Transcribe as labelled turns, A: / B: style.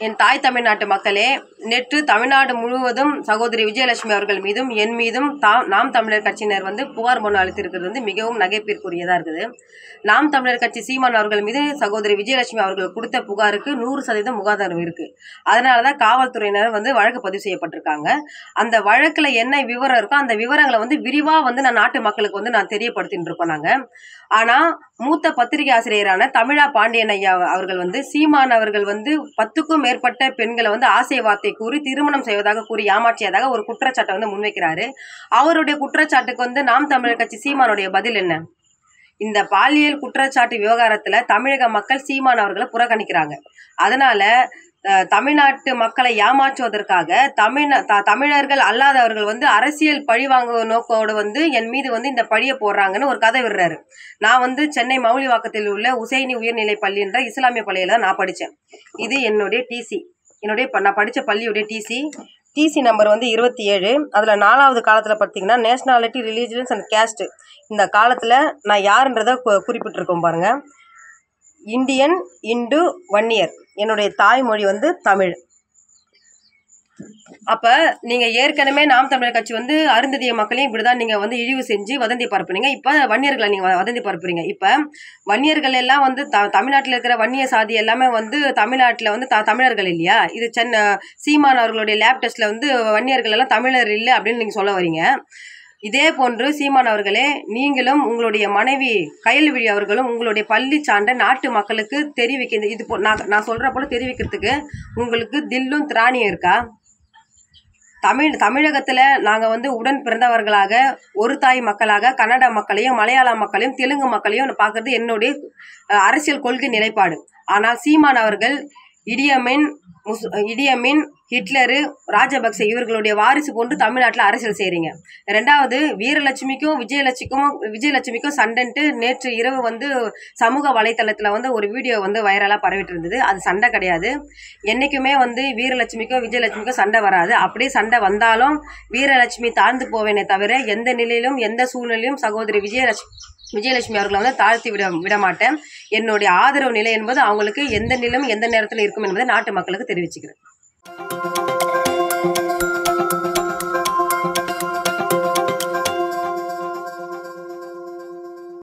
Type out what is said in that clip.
A: என் தாய் தமிழ்நாட்டு மக்களே நேற்று தமிழ்நாடு முழுவதும் சகோதரி விஜயலட்சுமி அவர்கள் மீதும் என் மீதும் தா நாம் தமிழர் கட்சியினர் வந்து புகார் மனு அளித்திருக்கிறது வந்து மிகவும் நகைப்பிற்குரியதாக இருக்குது. நாம் தமிழர் கட்சி சீமான் அவர்கள் மீது சகோதரி விஜயலட்சுமி அவர்கள் கொடுத்த புகாருக்கு நூறு சதவீதம் முகாதாரம் இருக்குது அதனால தான் காவல்துறையினர் வந்து வழக்கு பதிவு செய்யப்பட்டிருக்காங்க. அந்த வழக்கில் என்ன விவரம் இருக்கோ அந்த விவரங்களை வந்து விரிவாக வந்து நான் நாட்டு மக்களுக்கு வந்து நான் தெரியப்படுத்தின்னு இருக்கோம் நாங்கள் ஆனால் மூத்த பத்திரிகை ஆசிரியரான தமிழா பாண்டியன் ஐயா அவர்கள் வந்து சீமான் அவர்கள் வந்து பத்துக்கும் மேற்பட்ட பெண்களை வந்து ஆசை வார்த்தை கூறி திருமணம் செய்வதாக கூறி ஏமாற்றியதாக ஒரு குற்றச்சாட்டை வந்து முன்வைக்கிறாரு. அவருடைய குற்றச்சாட்டுக்கு வந்து நாம் தமிழர் கட்சி சீமானுடைய பதில் என்ன? இந்த பாலியல் குற்றச்சாட்டு விவகாரத்துல தமிழக மக்கள் சீமான் அவர்களை புறக்கணிக்கிறாங்க. அதனால தமிழ்நாட்டு மக்களை ஏமாற்றுவதற்காக தமிழ் த- தமிழர்கள் அல்லாதவர்கள் வந்து அரசியல் பழி வாங்க நோக்கோடு வந்து என் மீது வந்து இந்த பழியை போடுறாங்கன்னு ஒரு கதை விடுறாரு. நான் வந்து சென்னை மௌலிவாக்கத்தில் உள்ள உசைனி உயர்நிலை பள்ளின்ற இஸ்லாமிய பள்ளியில தான் நான் படித்தேன் இது என்னுடைய டிசி என்னுடைய ப- நான் படித்த பள்ளியுடைய டிசி டிசி நம்பர் வந்து இருபத்தி ஏழு. அதில் நாலாவது காலத்தில் பார்த்தீங்கன்னா நேஷ்னாலிட்டி ரிலீஜியன்ஸ் அண்ட் கேஸ்ட் இந்த காலத்தில் நான் யாருன்றதை கு- குறிப்பிட்டிருக்கோம் பாருங்கள் இந்தியன் இண்டு ஒன் இயர் என்னுடைய தாய்மொழி வந்து தமிழ். அப்போ நீங்கள் ஏற்கனவே நாம் தமிழர் கட்சி வந்து அருந்ததிய மக்களையும் இப்படி தான் நீங்கள் வந்து இழிவு செஞ்சு வதந்தி பரப்புனீங்க. இப்போ வன்னியர்களை நீங்கள் வதந்தி பரப்புறீங்க. இப்போ வன்னியர்கள் எல்லாம் வந்து த தமிழ்நாட்டில் இருக்கிற வன்னிய சாதி எல்லாமே வந்து தமிழ்நாட்டில் வந்து த தமிழர்கள் இல்லையா? இது சென்னை சீமான் அவர்களுடைய லேப் வந்து வன்னியர்கள் எல்லாம் தமிழர் இல்லை அப்படின்னு நீங்கள் சொல்ல வரீங்க. இதே போன்று சீமான் அவர்களே நீங்களும் உங்களுடைய மனைவி கயல்விழி அவர்களும் உங்களுடைய பள்ளி சார்ந்த நாட்டு மக்களுக்கு தெரிவிக்க இது போ நான் நான் சொல்கிற போல தெரிவிக்கிறதுக்கு உங்களுக்கு தில்லும் திராணியும் இருக்கா? தமிழ் தமிழகத்தில் நாங்கள் வந்து உடன் பிறந்தவர்களாக ஒரு தாய் மக்களாக கன்னட மக்களையும் மலையாள மக்களையும் தெலுங்கு மக்களையும் பார்க்குறது என்னுடைய அரசியல் கொள்கை நிலைப்பாடு. ஆனால் சீமான் அவர்கள் இடியமின் முஸ் இடியமின் ஹிட்லரு ராஜபக்சே இவர்களுடைய வாரிசு போன்று தமிழ்நாட்டில் அரசியல் செய்கிறீங்க ரெண்டாவது வீரலட்சுமிக்கும் விஜயலட்சுமிக்கும் விஜயலட்சுமிக்கும் சண்டைன்ட்டு நேற்று இரவு வந்து சமூக வலைத்தளத்தில் வந்து ஒரு வீடியோ வந்து வைரலாக பரவிட்டு இருந்தது அது சண்டை கிடையாது. என்றைக்குமே வந்து வீரலட்சுமிக்கும் விஜயலட்சுமிக்கும் சண்டை வராது. அப்படியே சண்டை வந்தாலும் வீரலட்சுமி தாழ்ந்து போவேனே தவிர எந்த நிலையிலும் எந்த சூழ்நிலையும் சகோதரி விஜயலட்சுமி விஜயலட்சுமி அவர்களை வந்து தாழ்த்தி விட விட மாட்டேன். என்னுடைய ஆதரவு நிலை என்பது அவங்களுக்கு எந்த நிலையும் எந்த நேரத்தில் இருக்கும் என்பதை நாட்டு மக்களுக்கு தெரிவிச்சுக்கிறேன்.